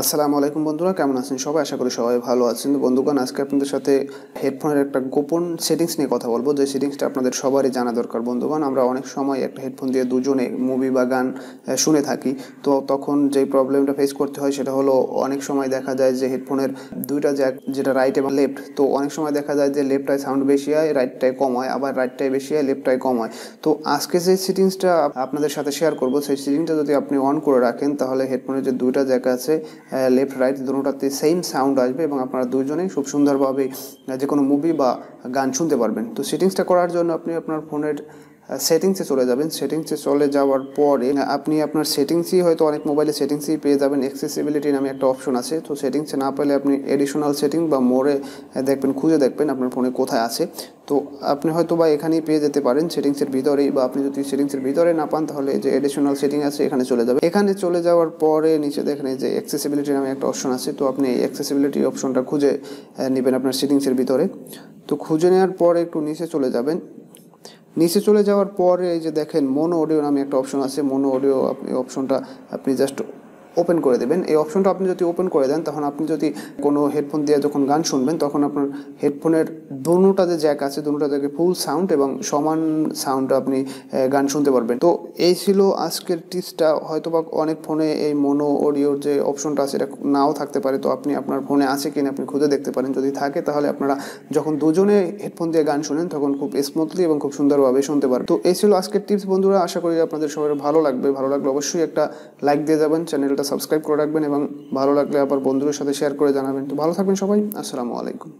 আসসালামু আলাইকুম বন্ধুরা, কেমন আছেন সবাই? আশা করি সবাই ভালো আছেন। বন্ধুগণ, আজকে আপনাদের সাথে হেডফোনের একটা গোপন সেটিংস নিয়ে কথা বলব। যে সেটিংসটা আপনাদের সবারই জানা দরকার বন্ধুগণ, আমরা অনেক সময় একটা হেডফোন দিয়ে দুজনে মুভি বা গান শুনে থাকি। তো তখন যেই প্রবলেমটা ফেস করতে হয় সেটা হলো, অনেক সময় দেখা যায় যে হেডফোনের দুইটা জ্যাক যেটা রাইট এবং লেফট তো অনেক সময় দেখা যায় যে লেফটটায় সাউন্ড বেশি হয় রাইটটায় কম হয়, আবার রাইটটায় বেশি হয় লেফটটায় কম হয়। তো আজকে যে সেটিংসটা আপনাদের সাথে শেয়ার করব, সেই সেটিংসটা যদি আপনি অন করে রাখেন, তাহলে হেডফোনের যে দুইটা জ্যাক আছে লেফট রাইট দুটোটাতে সেম সাউন্ড আসবে এবং আপনারা দুজনেই খুব সুন্দরভাবে যে কোনো মুভি বা গান শুনতে পারবেন। তো সেটিংসটা করার জন্য আপনি আপনার ফোনের সেটিংসে চলে যাবেন। সেটিংসে চলে যাওয়ার পরে আপনি আপনার সেটিংসই হয়তো অনেক মোবাইলে সেটিংসই পেয়ে যাবেন। অ্যাক্সেসিবিলিটি নামে একটা অপশন আছে। তো সেটিংসে না পেলে আপনি এডিশনাল সেটিং বা মোড়ে দেখবেন, খুঁজে দেখবেন আপনার ফোনে কোথায় আছে। তো আপনি হয়তো বা এখানেই পেয়ে যেতে পারেন সেটিংসের ভিতরেই বা আপনি যদি সেটিংসের ভিতরে না পান, তাহলে যে এডিশনাল সেটিং আছে, এখানে চলে যাবে। এখানে চলে যাওয়ার পরে নিচে দেখেন যে অ্যাক্সেসিবিলিটি নামে একটা অপশন আছে। তো আপনি এই অ্যাক্সেসিবিলিটি অপশনটা খুঁজে নেবেন আপনার সেটিংসের ভিতরে। তো খুঁজে নেওয়ার পরে একটু নিচে চলে যাবেন। নিচে চলে যাওয়ার পরে এই যে দেখেন মোনো অডিও নামে একটা অপশন আছে। মোনো অডিও আপনি অপশনটা আপনি জাস্ট ওপেন করে দেবেন। এই অপশনটা আপনি যদি ওপেন করে দেন, তখন আপনি যদি কোনো হেডফোন দিয়ে যখন গান শুনবেন, তখন আপনার হেডফোনের দোনোটা যে জ্যাক আছে, দোনোটা থেকে ফুল সাউন্ড এবং সমান সাউন্ড আপনি গান শুনতে পারবেন। তো এই ছিল আজকের টিপসটা হয়তো বা অনেক ফোনে এই মোনো অডিওর যে অপশনটা আছে, এটা নাও থাকতে পারে। তো আপনি আপনার ফোনে আছে কিনা আপনি খুঁজে দেখতে পারেন। যদি থাকে, তাহলে আপনারা যখন দুজনে হেডফোন দিয়ে গান শুনেন, তখন খুব স্মুথলি এবং খুব সুন্দরভাবে শুনতে পারেন তো এই ছিল আজকের টিপস বন্ধুরা। আশা করি আপনাদের সবার ভালো লাগবে। ভালো লাগলে অবশ্যই একটা লাইক দিয়ে যাবেন। চ্যানেলটা সাবস্ক্রাইব করে রাখবেন এবং ভালো লাগলে আবার বন্ধুদের সাথে শেয়ার করে জানাবেন। তো ভালো থাকবেন সবাই। আসসালামু আলাইকুম।